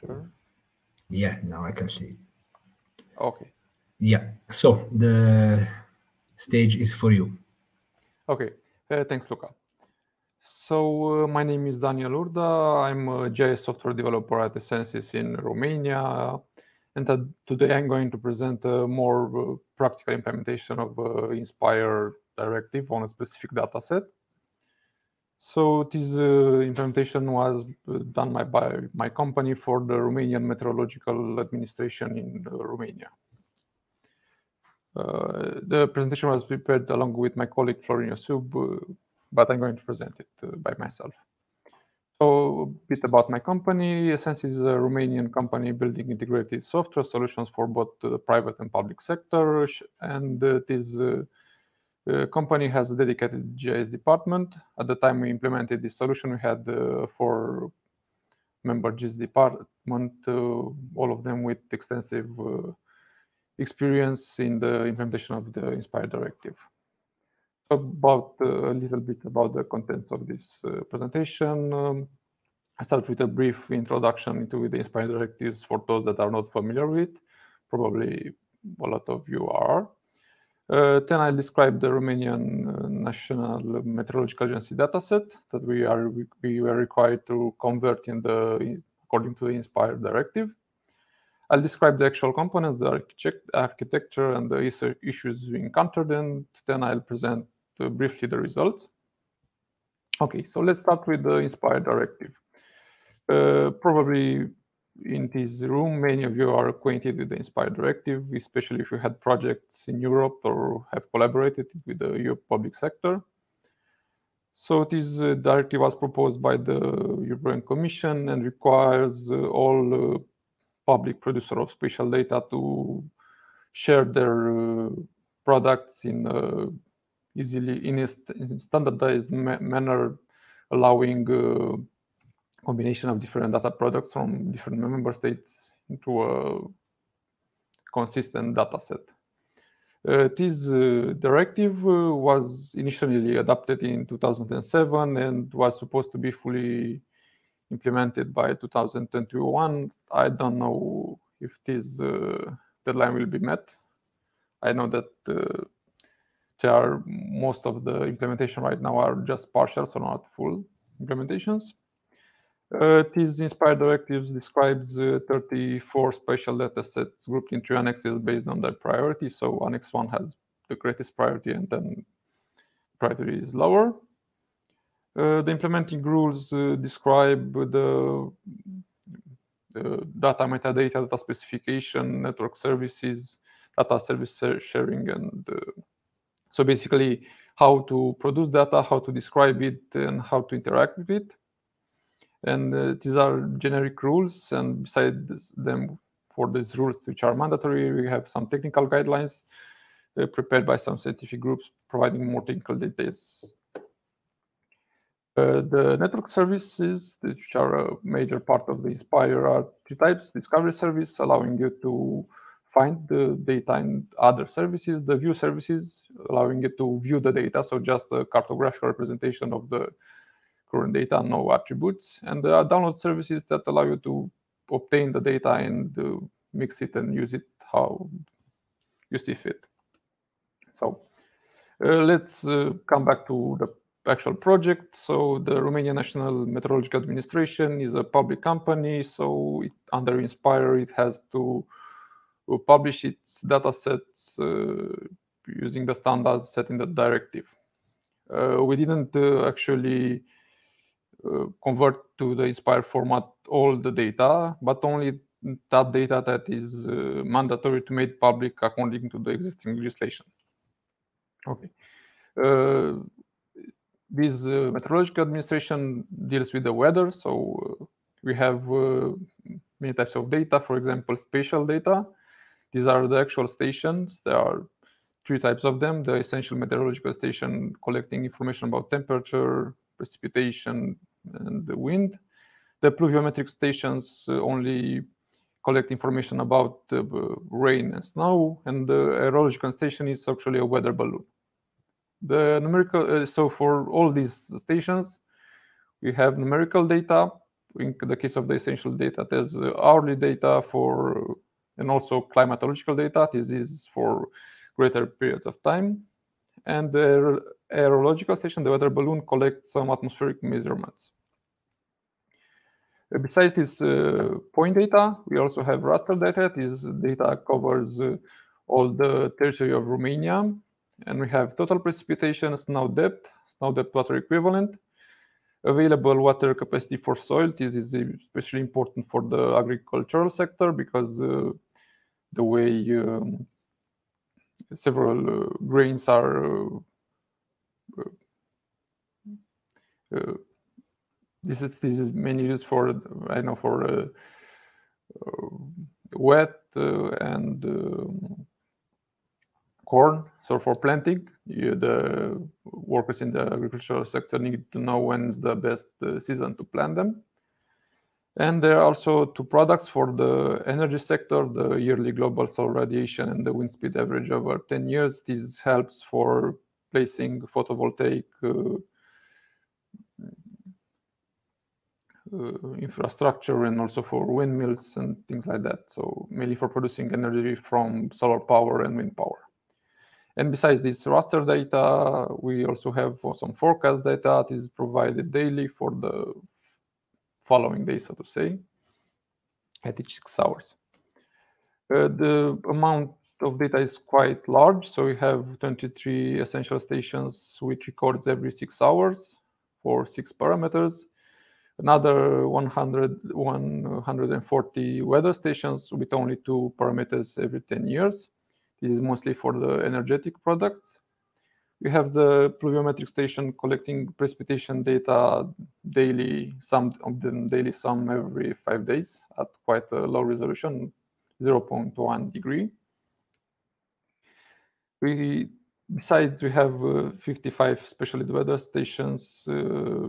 Sure. Yeah, now I can see it. Okay. Yeah. So the stage is for you. Okay. Uh, thanks, Luca. So uh, my name is Daniel Urda. I'm a GIS software developer at Essensys in Romania. And today I'm going to present a more uh, practical implementation of uh, Inspire directive on a specific dataset. So this uh, implementation was uh, done by, by, my company for the Romanian Meteorological Administration in uh, Romania. Uh, the presentation was prepared along with my colleague Florin Iosub, uh, but I'm going to present it uh, by myself. So a bit about my company. Essensys is a Romanian company building integrated software solutions for both the private and public sector. And this the company has a dedicated GIS department. At the time we implemented this solution, we had uh, four member GIS department, uh, all of them with extensive uh, experience in the implementation of the Inspire directive. About uh, a little bit about the contents of this uh, presentation. Um, I start with a brief introduction into the Inspire directives for those that are not familiar with. it. Probably a lot of you are. Uh, then I'll describe the Romanian uh, National Meteorological Agency dataset that we are we, we were required to convert in the according to the Inspire directive. I'll describe the actual components, the architect, architecture, and the issues we encountered, and then I'll present uh, briefly the results. Okay, so let's start with the Inspire directive. Uh, probably in this room, many of you are acquainted with the Inspire Directive, especially if you had projects in Europe or have collaborated with the Europe public sector. So this uh, directive was proposed by the European Commission and requires uh, all uh, public producer of spatial data to share their uh, products in easily in a, st standardized ma manner, allowing uh, combination of different data products from different member states into a consistent data set. Uh, this uh, directive uh, was initially adopted in 2007 and was supposed to be fully implemented by 2021. I don't know if this uh, deadline will be met. I know that uh, there are most of the implementation right now are just partial, so not full implementations. Uh, these inspired directives describes uh, 34 spatial data sets grouped in three annexes based on their priority. So Annex 1 has the greatest priority and then priority is lower. Uh, the implementing rules uh, describe the, the, data metadata, data specification, network services, data service sharing, and uh, so basically how to produce data, how to describe it, and how to interact with it. And uh, these are generic rules. And besides them, for these rules which are mandatory, we have some technical guidelines uh, prepared by some scientific groups providing more technical details. Uh, the network services, which are a major part of the Inspire, are two types. Discovery service, allowing you to find the data and other services. The view services, allowing you to view the data, so just a cartographic representation of the current data, no attributes. And there are download services that allow you to obtain the data and uh, mix it and use it how you see fit. So uh, let's uh, come back to the actual project. So the Romanian National Meteorological Administration is a public company. So it, under Inspire, it has to uh, publish its data sets uh, using the standards set in the directive. Uh, we didn't actually convert to the Inspire format all the data, but only that data that is uh, mandatory to make public according to the existing legislation. Okay. Uh, this uh, meteorological administration deals with the weather, so uh, we have uh, many types of data. For example, spatial data. These are the actual stations. There are three types of them. The essential meteorological station collecting information about temperature, precipitation, and the wind. The pluviometric stations uh, only collect information about uh, rain and snow, and the aerological station is actually a weather balloon. The numerical, uh, so for all these stations, we have numerical data in the case of the essential data, there's hourly data for and also climatological data. This is for greater periods of time. And the aerological station, the weather balloon, collects some atmospheric measurements. Besides this uh, point data, we also have raster data. This data covers uh, all the territory of Romania. And we have total precipitation, snow depth, snow depth water equivalent, available water capacity for soil. This is especially important for the agricultural sector because uh, the way um, several uh, grains are uh, Uh, uh, this is this is mainly used for I know for uh, wet and corn. So for planting, you, the workers in the agricultural sector need to know when's the best uh, season to plant them. And there are also two products for the energy sector, the yearly global solar radiation and the wind speed average over 10 years. This helps for placing photovoltaic uh, uh, infrastructure and also for windmills and things like that. So mainly for producing energy from solar power and wind power. And besides this raster data, we also have some forecast data that is provided daily for the following day, so to say, at each six hours. Uh, the amount of data is quite large, so we have 23 essential stations which records every six hours for six parameters. Another 100, 140 weather stations with only two parameters every 10 years. This is mostly for the energetic products. We have the pluviometric station collecting precipitation data daily, some of them daily, some every five days at quite a low resolution, 0.1 degree. We, besides, we have uh, 55 specialty weather stations uh,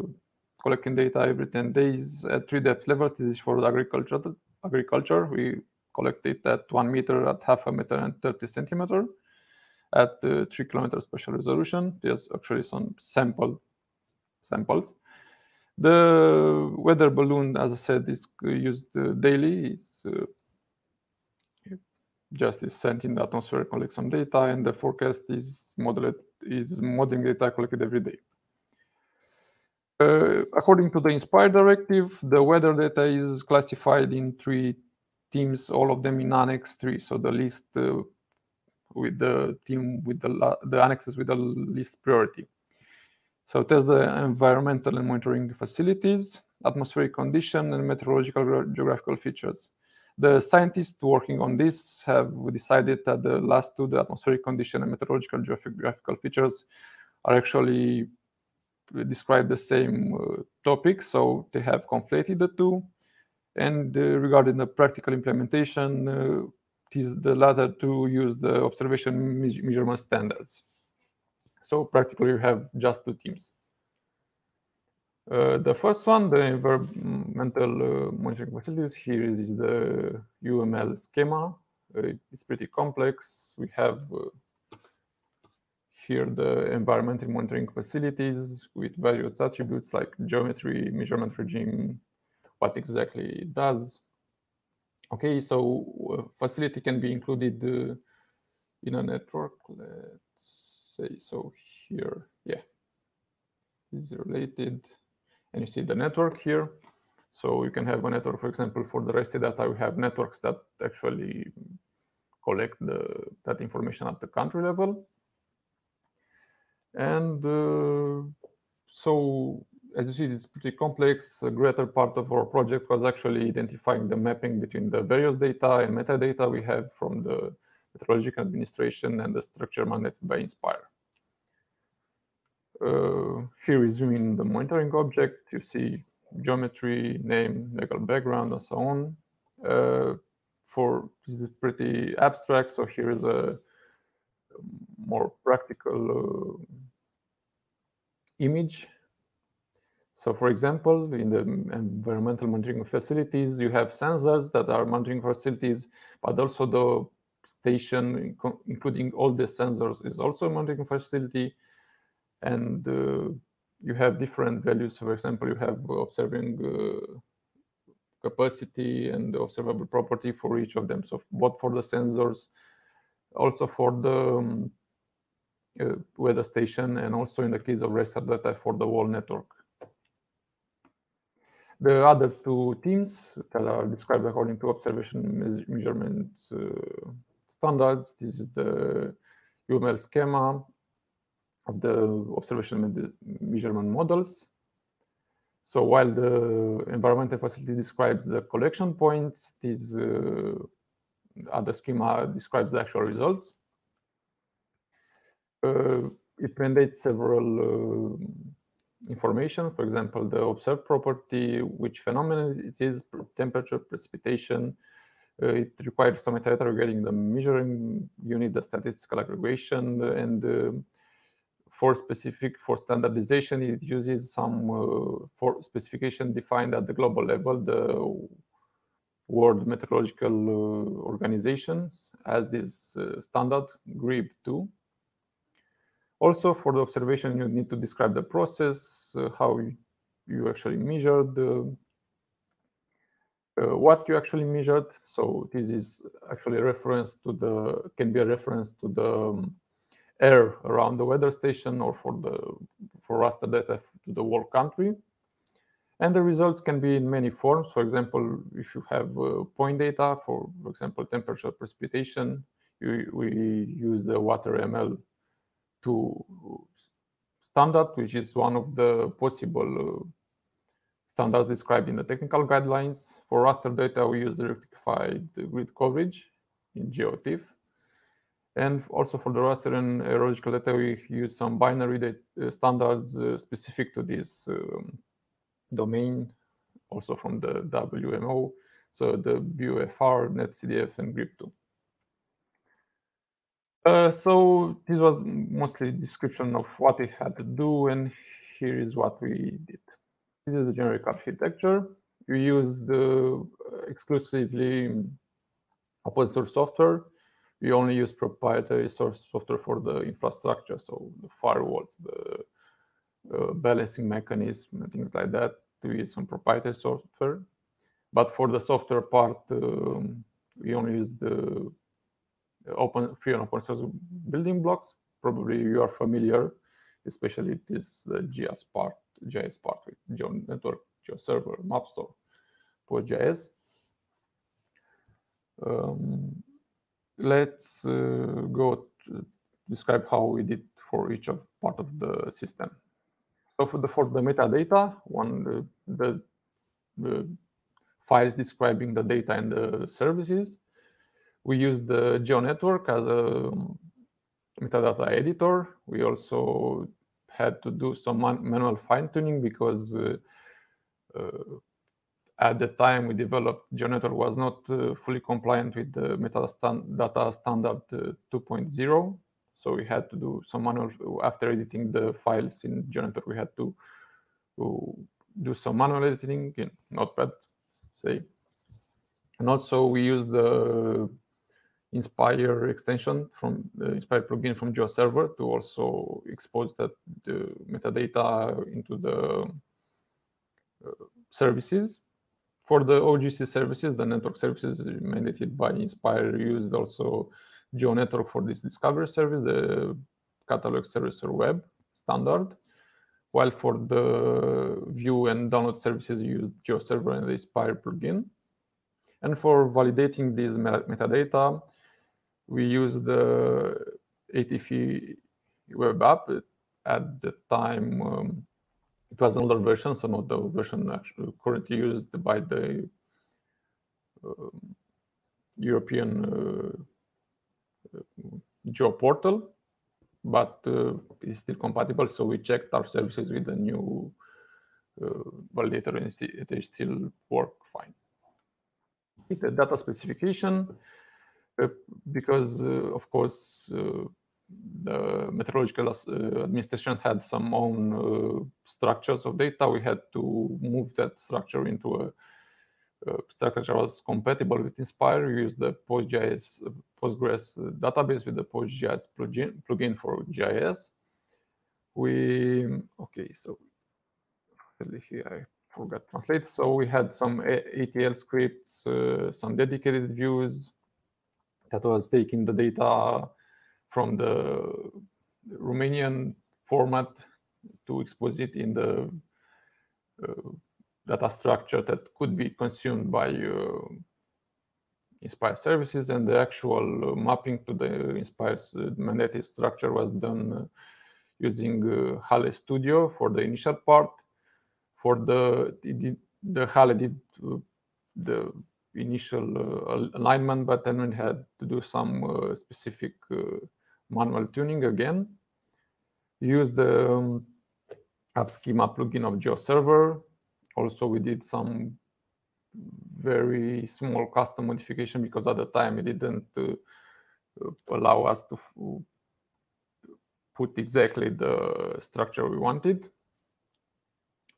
collecting data every 10 days at three depth levels. This is for agriculture. Agriculture, we collect it at one meter, at half a meter, and 30 centimeter at uh, three kilometer spatial resolution. There's actually some sample samples. The weather balloon, as I said, is used uh, daily. It's uh, just is sent in the atmosphere, collect some data, and the forecast is modeled is modeling data collected every day. Uh, according to the INSPIRE directive, the weather data is classified in three teams, all of them in Annex 3. So the list uh, with the team with the, the annexes with the least priority. So there's the environmental and monitoring facilities, atmospheric condition, and meteorological geographical features. The scientists working on this have decided that the last two, the atmospheric condition and meteorological geographical features, are actually describe the same uh, topic. So they have conflated the two. And uh, regarding the practical implementation, uh, it is the latter to use the observation measurement standards. So practically, you have just two teams. Uh, the first one, the environmental uh, monitoring facilities, here is the UML schema. Uh, it's pretty complex. We have uh, here the environmental monitoring facilities with various attributes like geometry, measurement regime, what exactly it does. Okay, so uh, facility can be included in a network. Let's say so here. Yeah, is related. And you see the network here. So you can have a network, for example, for the raster data, we have networks that actually collect the, that information at the country level. And uh, so as you see, it's pretty complex. A greater part of our project was actually identifying the mapping between the various data and metadata we have from the meteorological administration and the structure mandated by INSPIRE. Uh, here we zoom in the monitoring object. You see geometry, name, legal background, and so on. Uh, for this is pretty abstract, so here is a more practical uh, image so for example, in the environmental monitoring facilities, you have sensors that are monitoring facilities, but also the station, including all the sensors, is also a monitoring facility. And uh, you have different values. For example, you have observing uh, capacity and observable property for each of them. So both for the sensors, also for the um, uh, weather station, and also in the case of raster data for the whole network. The other two teams that are described according to observation measurement uh, standards. This is the UML schema of the observation measurement models. So while the environmental facility describes the collection points, this uh, other schema describes the actual results. Uh, it mandates several uh, information, for example, the observed property, which phenomenon it is, temperature, precipitation. Uh, it requires some metadata regarding the measuring unit, the statistical aggregation, and uh, for specific, for standardization, it uses some uh, for specification defined at the global level, the World Meteorological uh, Organization as this uh, standard GRIB 2 also, for the observation, you need to describe the process, uh, how you actually measured, uh, what you actually measured. So this is actually a reference to the, can be a reference to the um, air around the weather station or for the for raster data to the whole country. And the results can be in many forms. For example, if you have uh, point data for, example, temperature precipitation, you, we use the WaterML to standard, which is one of the possible uh, standards described in the technical guidelines. For raster data, we use rectified grid coverage in GeoTIFF. And also for the raster and aerological data, we use some binary data uh, standards uh, specific to this um, domain, also from the WMO. So the BUFR, NetCDF, and GRIB2. Uh, so this was mostly description of what we had to do, and here is what we did. This is the generic architecture. We use the uh, exclusively open source software. We only use proprietary source software for the infrastructure, so the firewalls, the uh, balancing mechanism, and things like that. We use some proprietary software. But for the software part, um, we only use the open free and open source building blocks. Probably you are familiar, especially this the GIS part, GIS part with Geo Network, Geo Server, MapStore, PostGIS. Um, let's uh, go describe how we did for each of part of the system. So for the for the metadata, one the, the, files describing the data and the services we use the GeoNetwork as a metadata editor. We also had to do some man manual fine tuning because uh, uh, at the time we developed GeoNetwork was not uh, fully compliant with the metadata standard uh, 2.0. So we had to do some manual after editing the files in GeoNetwork. We had to, to do some manual editing in Notepad, say. And also we use the Inspire extension from the Inspire plugin from GeoServer to also expose that the metadata into the uh, services. For the OGC services, the network services mandated by Inspire used also GeoNetwork for this discovery service, the catalog service or web standard. While for the view and download services, used GeoServer and the Inspire plugin. And for validating these metadata, we use the ETF web app. At the time, um, it was an older version, so not the version actually currently used by the uh, European uh, geo portal, but uh, it's still compatible. So we checked our services with the new uh, validator, and it still work fine. The data specification uh, because, uh, of course, uh, the meteorological administration had some own structures of data. We had to move that structure into a uh, structure that was compatible with Inspire. We use the PostGIS, Postgres database with the PostGIS plugin, plugin for GIS. We okay, so here I forgot translate. So we had some ETL scripts, uh, some dedicated views that was taking the data from the Romanian format to expose it in the uh, data structure that could be consumed by uh, Inspire services, and the actual uh, mapping to the Inspire mandated structure was done using HALE Studio for the initial part. For the the HALE did the initial uh, alignment, but then we had to do some uh, specific uh, manual tuning again. Use the um, app schema plugin of GeoServer also we did some very small custom modification because at the time it didn't uh, allow us to put exactly the structure we wanted.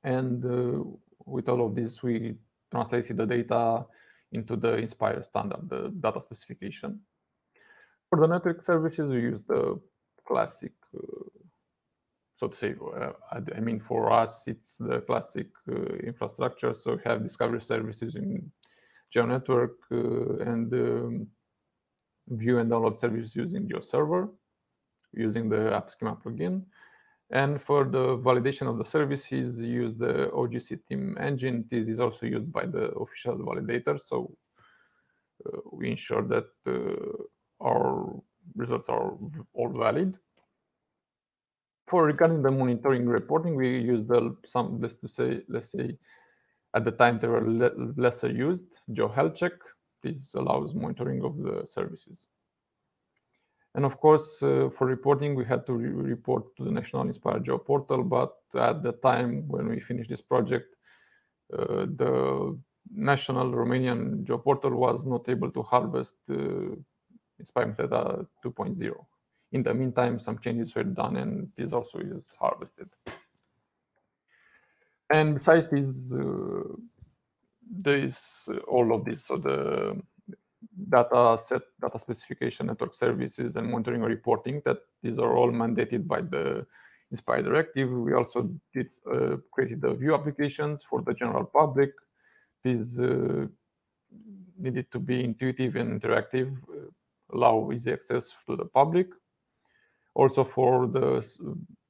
And uh, with all of this, we translated the data into the Inspire standard, the data specification. For the network services, we use the classic uh, so to say. Uh, I mean, for us, it's the classic uh, infrastructure. So we have discovery services in GeoNetwork uh, and um, view and download services using GeoServer, using the app schema plugin. And for the validation of the services, use the OGC team engine. This is also used by the official validator. So uh, we ensure that uh, our results are all valid for regarding the monitoring reporting, we use the some let's to say let's say at the time they were le lesser used. GeoHealthCheck. This allows monitoring of the services. And of course, uh, for reporting, we had to re report to the National Inspire Geo portal. But at the time when we finished this project, uh, the national Romanian Geo portal was not able to harvest uh, Inspire Metadata 2.0 in the meantime, some changes were done and this also is harvested. And besides this, uh, there is all of this. So the data set, data specification, network services, and monitoring and reporting, that these are all mandated by the Inspire directive. We also did uh, created the view applications for the general public. These uh, needed to be intuitive and interactive, uh, allow easy access to the public also for the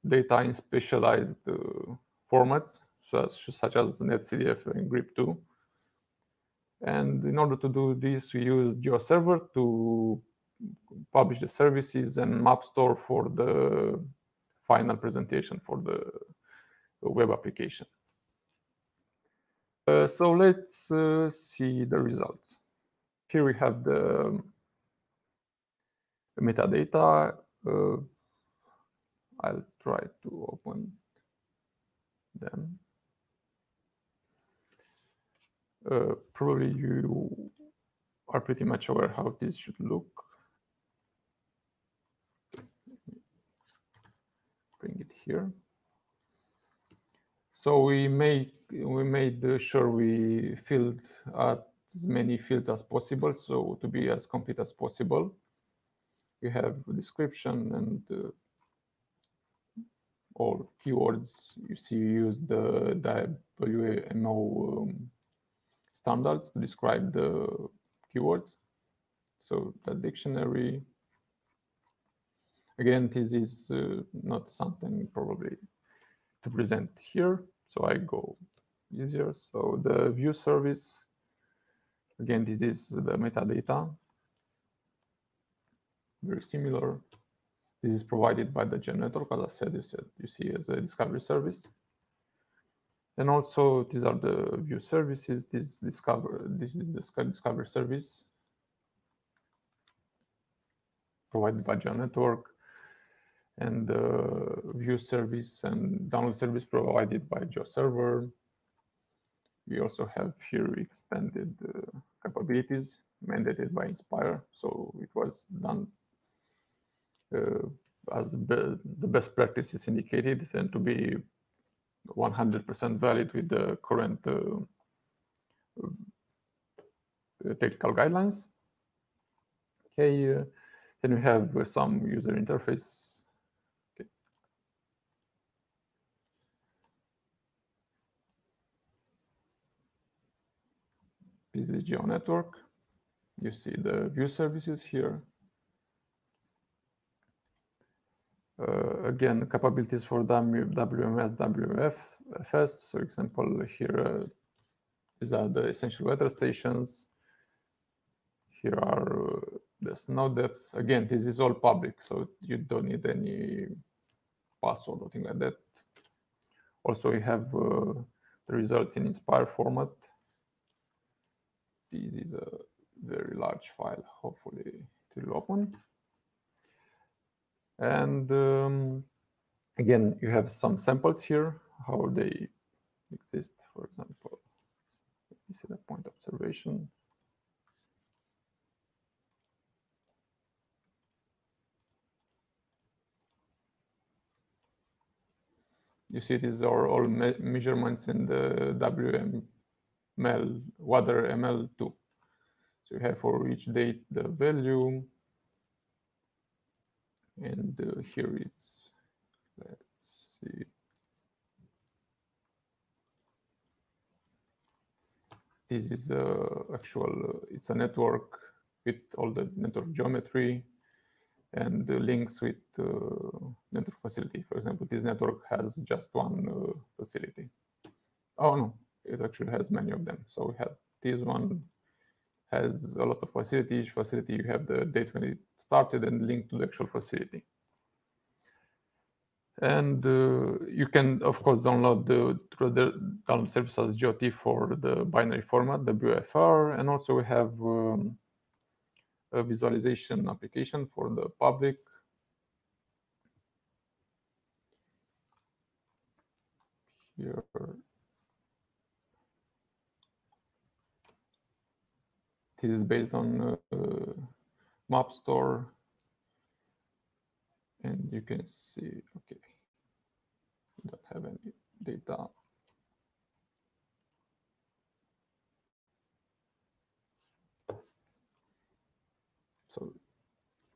data in specialized uh, formats such, such as NetCDF and GRIB2. And in order to do this, we use GeoServer to publish the services and MapStore for the final presentation for the web application. Uh, so let's uh, see the results. Here we have the metadata. Uh, I'll try to open them. Uh, probably you are pretty much aware how this should look. Bring it here. So we make we made sure we filled as many fields as possible, so to be as complete as possible. We have a description and uh, or keywords, you see you use the, the WMO um, standards to describe the keywords. So the dictionary, again, this is uh, not something probably to present here. So I go easier. So the view service, again, this is the metadata. Very similar. This is provided by the GeoNetwork, as I said, you said you see as a discovery service. And also these are the view services. This discover this is the discovery service provided by GeoNetwork and the view service and download service provided by GeoServer. We also have here extended uh, capabilities mandated by Inspire. So it was done uh, as be the best practices indicated and to be 100% valid with the current uh, uh, technical guidelines. Okay, uh, then we have some user interface. Okay. This is Geo Network. You see the view services here. Uh, again, capabilities for WMS, WFS. For example, here, uh, these are the essential weather stations. Here are uh, the snow depths. Again, this is all public, so you don't need any password or thing like that. Also, we have uh, the results in Inspire format. This is a very large file. Hopefully, it will open. And um, again, you have some samples here, how they exist, for example. Me see the point observation. You see these are all me measurements in the WML, WaterML2. So you have for each date the value, and uh, here it's let's see. This is uh, actual uh, it's a network with all the network geometry and the links with uh, network facility. For example this network has just one uh, facility. Oh no it actually has many of them. So we have this one has a lot of facility. Each facility, you have the date when it started and link to the actual facility. And uh, you can, of course, download the, download service as GeoTIFF for the binary format, WFR, and also we have um, a visualization application for the public. Here This is based on uh, MapStore. And you can see, okay, don't have any data. So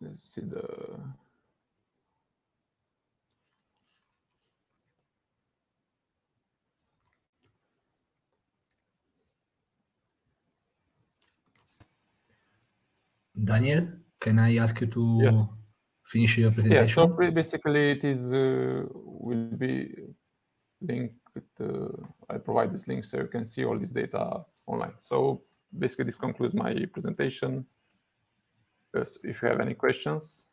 let's see the Daniel, can I ask you to yes. finish your presentation? Yeah, so basically it is uh, will be linked. Uh, I provide this link so you can see all this data online. So basically this concludes my presentation. If you have any questions.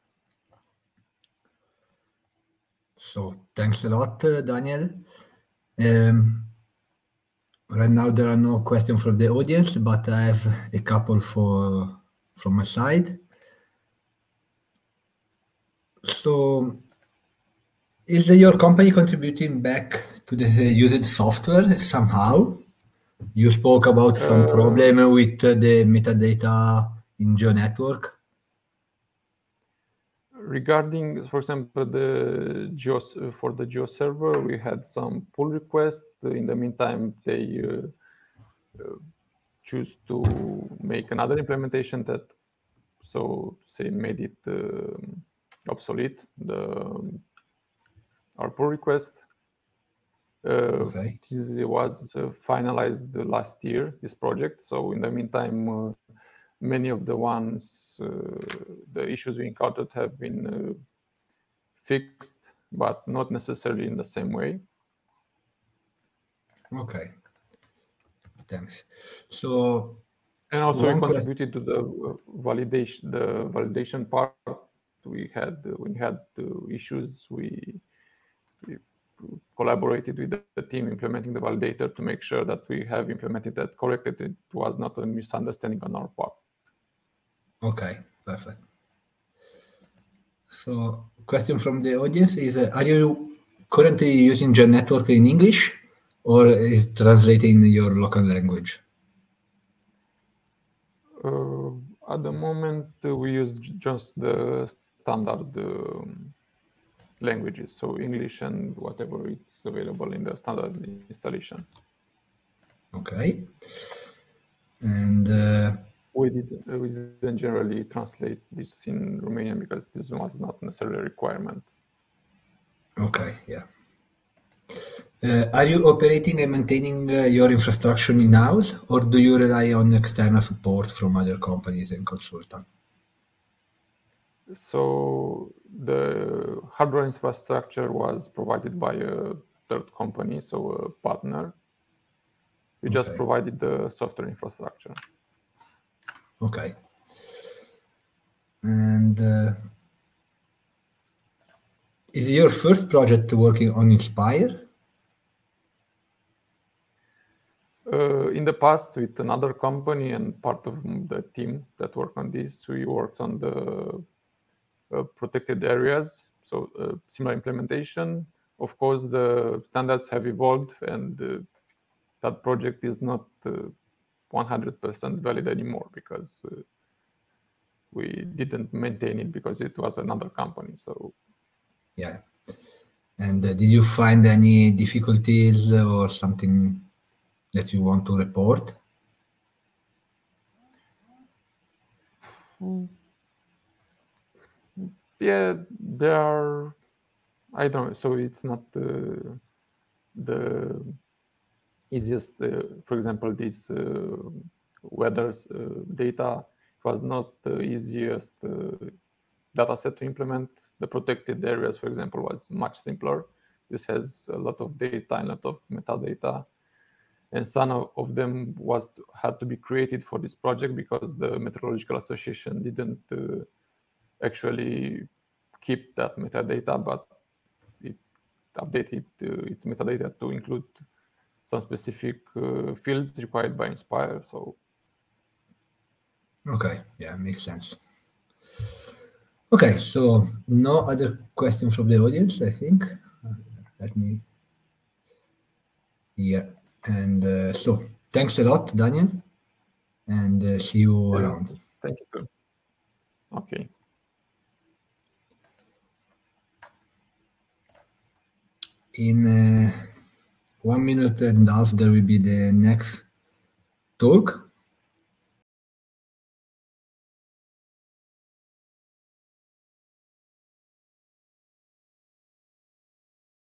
So thanks a lot, uh, Daniel. Um, right now there are no questions from the audience, but I have a couple for from my side. So is your company contributing back to the used software somehow? You spoke about some uh, problem with the metadata in GeoNetwork. Regarding, for example, the Geo for the Geo server, we had some pull requests. In the meantime, they uh, uh, choose to make another implementation that so say made it um, obsolete the our pull request. Uh, okay. this was uh, finalized last year this project. So in the meantime uh, many of the ones uh, the issues we encountered have been uh, fixed but not necessarily in the same way. Okay Thanks. So and also we contributed to the uh, validation the validation part. We had we had issues. We, we, collaborated with the team implementing the validator to make sure that we have implemented that correctly. It was not a misunderstanding on our part. Okay perfect. So question from the audience is uh, are you currently using GeoNetwork in english or is translating your local language? Uh, at the moment, uh, we use just the standard um, languages, so English and whatever it's available in the standard installation. Okay. And uh, we did we didn't generally translate this in Romanian because this was not necessarily a requirement. Okay. Yeah. Uh, are you operating and maintaining uh, your infrastructure in-house, or do you rely on external support from other companies and consultants? So the hardware infrastructure was provided by a third company, so a partner. We just provided the software infrastructure. Okay. And uh, is your first project working on Inspire? Uh, in the past, with another company and part of the team that worked on this, we worked on the uh, protected areas. So uh, similar implementation. Of course, the standards have evolved, and uh, that project is not uh, 100% valid anymore because uh, we didn't maintain it because it was another company. So Yeah. And uh, did you find any difficulties or something that you want to report? yeah, there are. I don't know. So it's not uh, the easiest. Uh, for example, this uh, weather uh, data was not the easiest uh, data set to implement. The protected areas, for example, was much simpler. This has a lot of data and a lot of metadata, and some of, them was had to be created for this project because the Meteorological Association didn't uh, actually keep that metadata, but it updated uh, its metadata to include some specific uh, fields required by Inspire. So Okay, yeah, makes sense. Okay, so no other question from the audience, I think. Uh, Let me. Yeah, and uh, so thanks a lot, Daniel, and uh, see you around. thank you. Okay. In uh, one minute and a half, there will be the next talk.